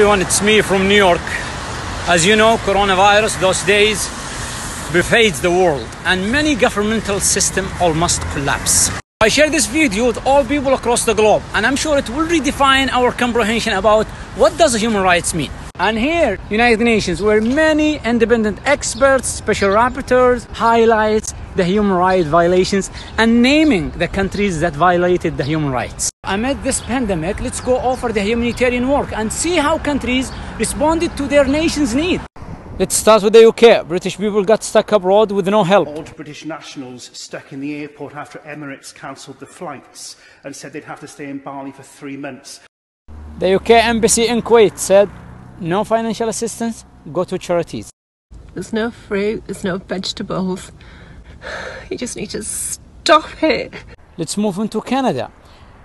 everyone, it's me from New York. As you know, coronavirus those days pervades the world and many governmental systems almost collapse. I share this video with all people across the globe and I'm sure it will redefine our comprehension about what does human rights mean. And here, United Nations, where many independent experts, special rapporteurs highlights the human rights violations and naming the countries that violated the human rights. Amid this pandemic, let's go over the humanitarian work and see how countries responded to their nation's need. Let's start with the UK. British people got stuck abroad with no help. Old British nationals stuck in the airport after Emirates cancelled the flights and said they'd have to stay in Bali for three months. The UK embassy in Kuwait said no financial assistance, go to charities. There's no fruit, there's no vegetables. You just need to stop it. Let's move into Canada.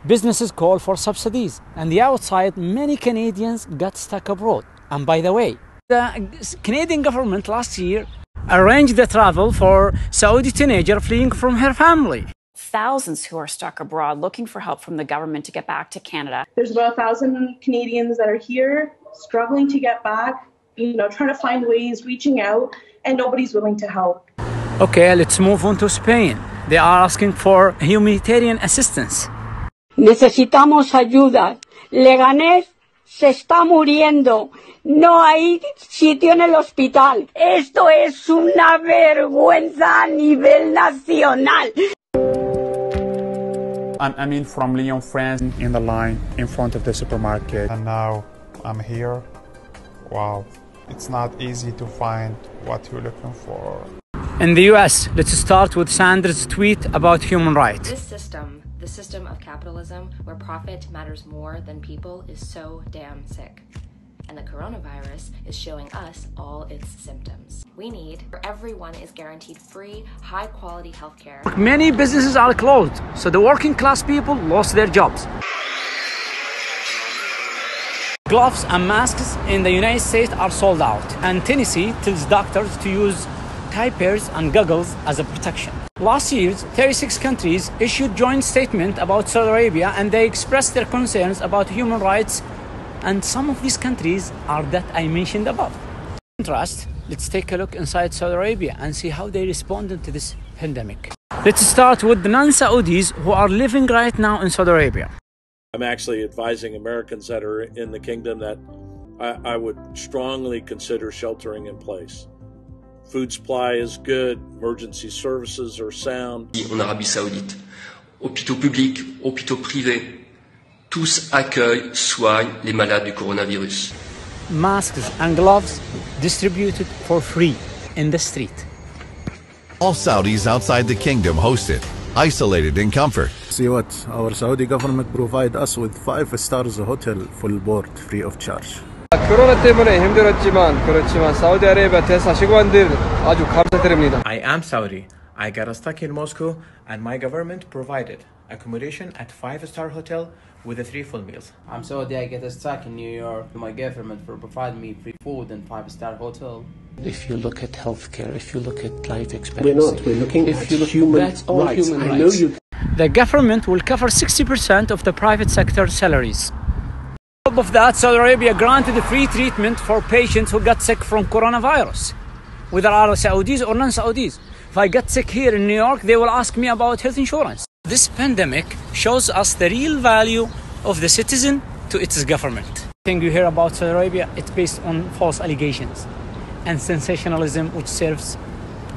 Businesses call for subsidies, and the outside, many Canadians got stuck abroad. And by the way, the Canadian government last year arranged the travel for Saudi teenager fleeing from her family. Thousands who are stuck abroad looking for help from the government to get back to Canada. There's about a thousand Canadians that are here struggling to get back, you know, trying to find ways, reaching out, and nobody's willing to help. Okay, let's move on to Spain. They are asking for humanitarian assistance. Necesitamos ayuda. Leganés se está muriendo. No hay sitio en el hospital. Esto es una vergüenza a nivel nacional. I'm, I'm in from Lyon, France, in the line in front of the supermarket. And now I'm here. Wow. It's not easy to find what you're looking for. In the US, let's start with Sanders' tweet about human rights. This system, the system of capitalism where profit matters more than people, is so damn sick. And the coronavirus is showing us all its symptoms. We need where everyone is guaranteed free, high quality healthcare. Many businesses are closed, so the working class people lost their jobs. Gloves and masks in the United States are sold out, and Tennessee tells doctors to use diapers and goggles as a protection. Last year, 36 countries issued joint statement about Saudi Arabia and they expressed their concerns about human rights and some of these countries are that I mentioned above. In contrast, let's take a look inside Saudi Arabia and see how they responded to this pandemic. Let's start with the non-Saudis who are living right now in Saudi Arabia. I'm actually advising Americans that are in the kingdom that I, I would strongly consider sheltering in place. Food supply is good, emergency services are sound. En Arabie Saoudite, hôpitaux publics, hôpitaux privés, tous accueillent, soignent les malades du coronavirus. Masks and gloves distributed for free in the street. All Saudis outside the kingdom hosted, isolated in comfort. See what our Saudi government provide us with five stars hotel full board free of charge. 코로나 때문에 힘들었지만 그렇지만 사우디아라비아 대사식관들 아주 감사드립니다. I am Saudi. I got stuck in Moscow and my government provided accommodation at five-star hotel with the three full meals. I'm Saudi. I get stuck in New York. My government for provide me free food and five-star hotel. If you look at healthcare, if you look at life expectancy, we're not. We're looking if at you look, human that's all rights. human I know rights. you. The government will cover 60% of the private sector salaries. Top of that, Saudi Arabia granted free treatment for patients who got sick from coronavirus, whether are Saudis or non-Saudis. If I get sick here in New York, they will ask me about health insurance. This pandemic shows us the real value of the citizen to its government. Thing you hear about Saudi Arabia, it's based on false allegations and sensationalism which serves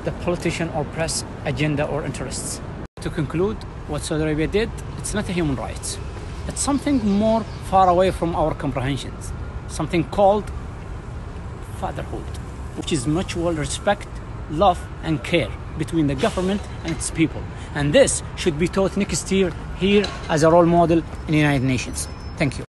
the politician or press agenda or interests. To conclude, what Saudi Arabia did, it's not a human rights. It's something more far away from our comprehensions, something called fatherhood, which is mutual respect, love, and care between the government and its people. And this should be taught next year here as a role model in the United Nations. Thank you.